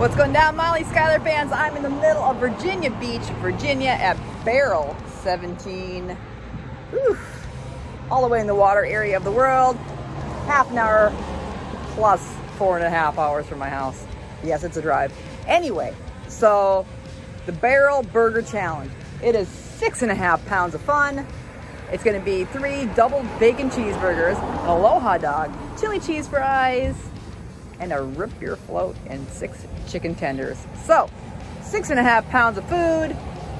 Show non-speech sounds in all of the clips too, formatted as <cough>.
What's going down, Molly Schuyler fans? I'm in the middle of Virginia Beach, Virginia at Barrel 17. Oof. All the way in the water area of the world. Half an hour plus four and a half hours from my house. Yes, it's a drive. Anyway, so the Barrel Burger Challenge. It is six and a half pounds of fun. It's gonna be three double bacon cheeseburgers, aloha dog, chili cheese fries, and a root beer float and six chicken tenders. So, six and a half pounds of food.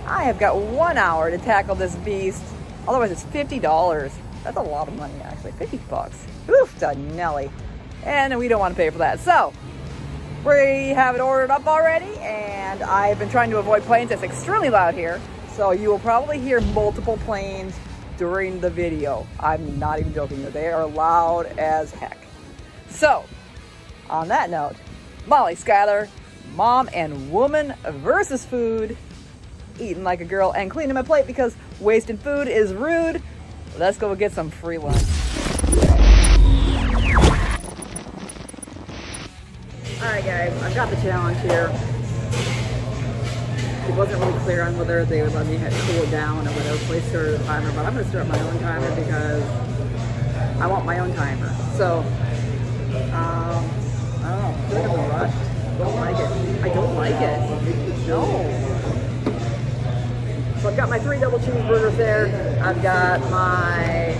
I have got one hour to tackle this beast. Otherwise, it's $50. That's a lot of money, actually. 50 bucks. Oof, to Nelly. And we don't want to pay for that. So, we have it ordered up already, and I've been trying to avoid planes. It's extremely loud here, so you will probably hear multiple planes during the video. I'm not even joking. They are loud as heck. So, on that note, Molly Schuyler, mom and woman versus food, eating like a girl and cleaning my plate because wasting food is rude. Let's go get some free lunch. All right, guys, I've got the challenge here. It wasn't really clear on whether they would let me cool it down or whether place started a timer, but I'm gonna start my own timer because I want my own timer. So, um, I I like rushed. Don't like it. I don't like it. No. So I've got my three double cheeseburgers there. I've got my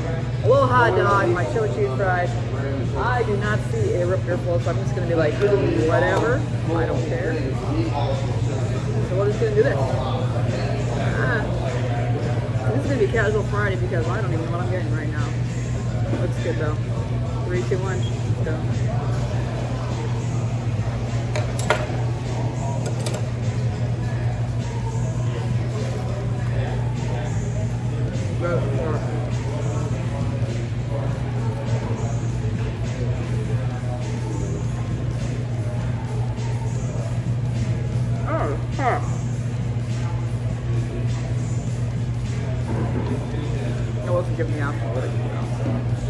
aloha dog, my chili cheese fries. I do not see a beer float, so I'm just gonna be like, whatever. I don't care. So we're just gonna do this. Ah. This is gonna be casual Friday because I don't even know what I'm getting right now. Looks good though. Three, two, one, let's go. give me alcoholic.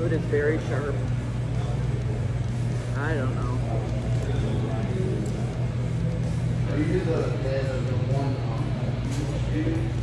Food is very sharp. I don't know. actually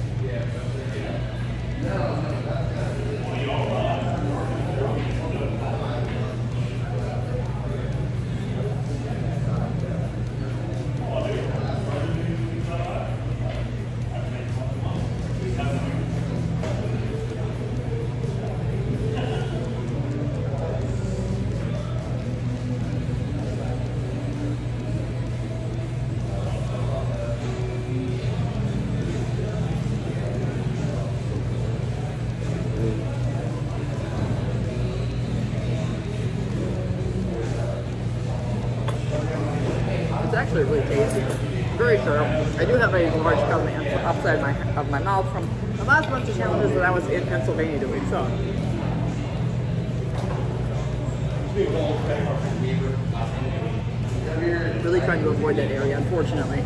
I do have a large cut on the outside my, of my mouth from the last bunch of challenges that I was in Pennsylvania doing, so. Really trying to avoid that area, unfortunately.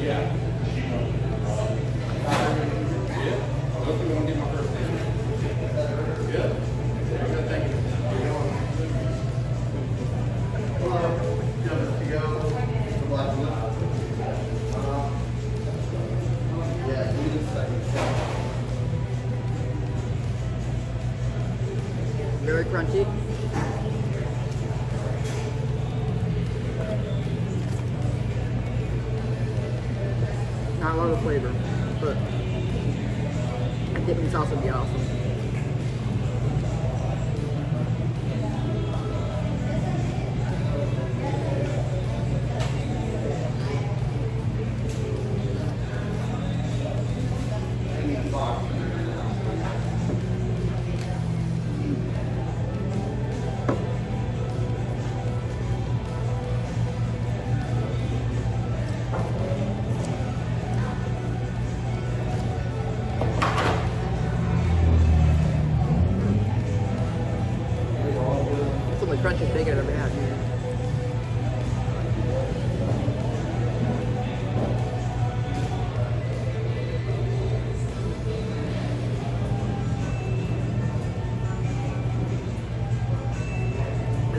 Very crunchy. Not a lot of flavor, but I think it's also be awesome.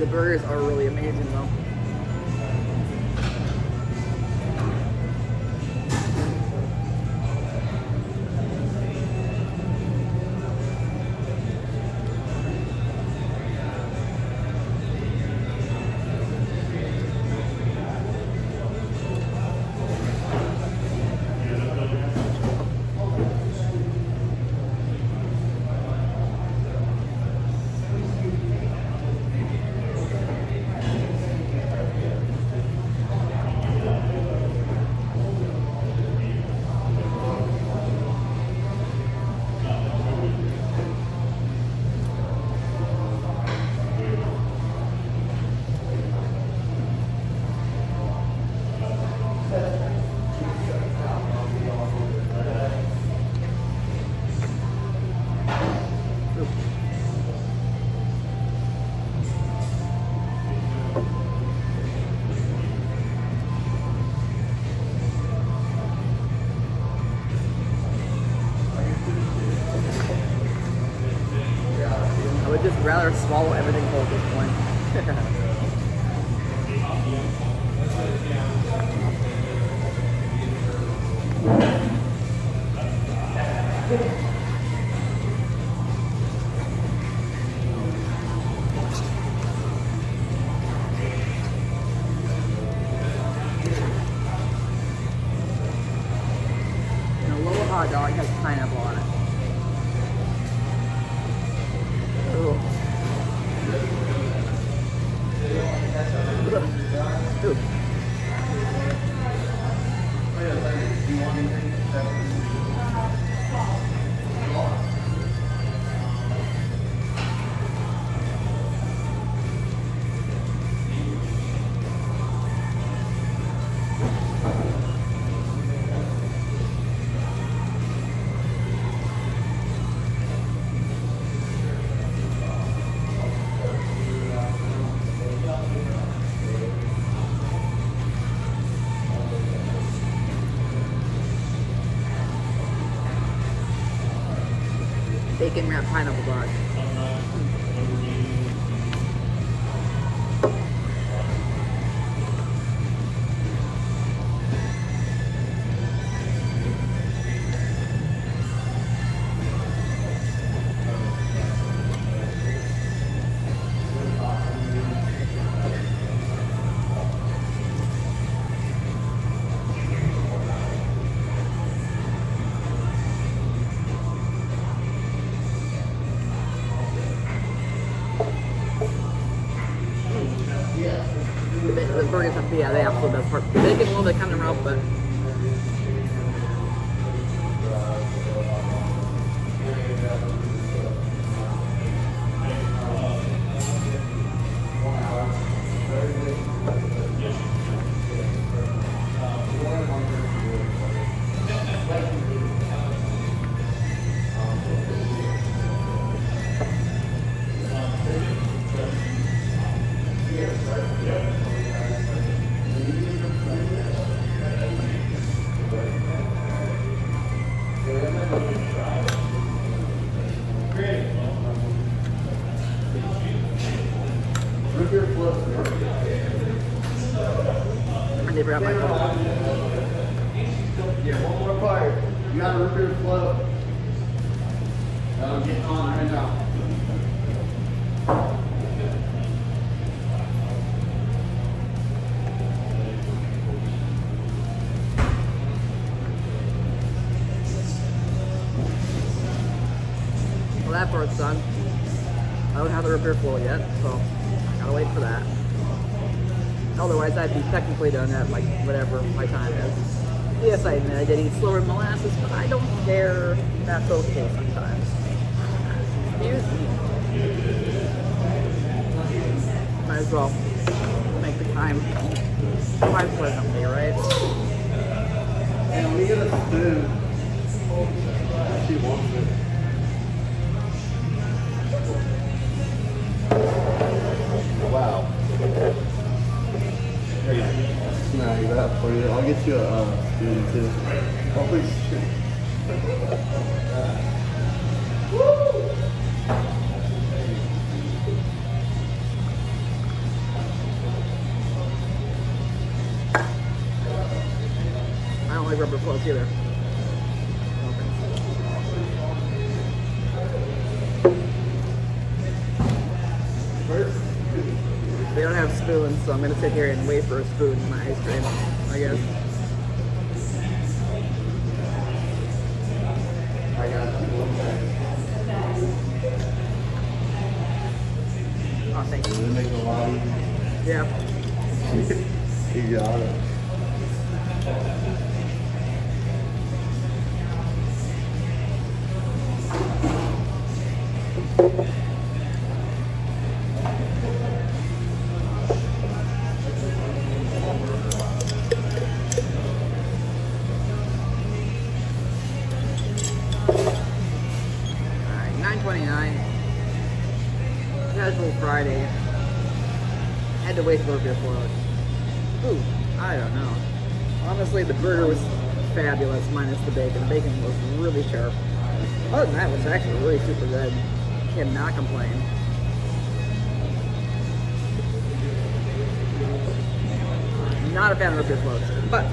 The burgers are really amazing though. Rather swallow everything whole at this point. And a little hot dog has pineapple on it. Bacon wrapped pineapple dog. Now. Well, that part's done. I don't have the repair flow yet, so I gotta wait for that. Otherwise, I'd be technically done at like whatever my time is. Yes, I admit I did eat slower molasses, but I don't care. That's okay sometimes cute. Might as well make the time. Might as right? And we get a spoon. She wants it. For you. I'll get you a uh, too. Oh, please. I don't like rubber floats either. They don't have spoons, so I'm gonna sit here and wait for a spoon in my ice cream, I guess. I. Oh, thank you. It makes it a lot. Yeah. <laughs> You got it. Casual Friday. Had to wait for a beer float. Ooh, I don't know. Honestly, the burger was fabulous, minus the bacon. The bacon was really sharp. Other than that, it was actually really super good. Cannot complain. Not a fan of beer floats, but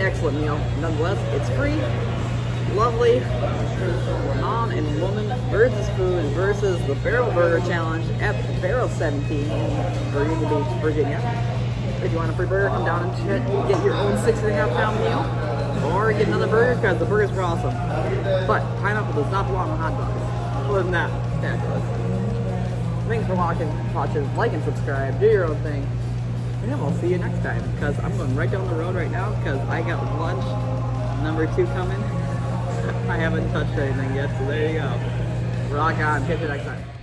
excellent meal. Nonetheless, it's free, lovely, mom and woman versus food versus the Barrel Burger Challenge at Barrel 17 in Virginia Beach, Virginia. If you want a free burger, come down and get your own six and a half pound meal, or get another burger because the burgers were awesome. But pineapple does not belong on hot dogs. Other than that, fabulous. Thanks for watching. Watching, like and subscribe. Do your own thing. And we'll see you next time because I'm going right down the road right now because I got lunch number two coming. I haven't touched anything yet, so there you go. Rock on. Catch you next time.